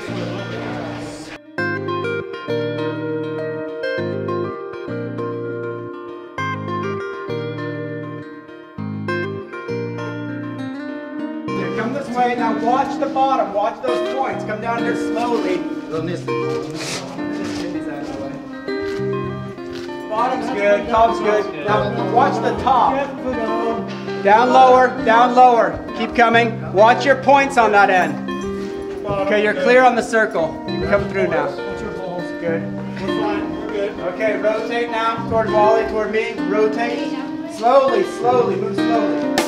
straight. Come this way a little bit. Come this way. Now watch the bottom. Watch those points. Come down here slowly. Little miss. Bottom's good. Top's good. Now watch the top. Down lower. Down lower. Keep coming. Watch your points on that end. Okay, you're clear on the circle. You can come through now. Good. Okay, rotate now toward Wally, toward me. Rotate. Slowly, slowly, move slowly.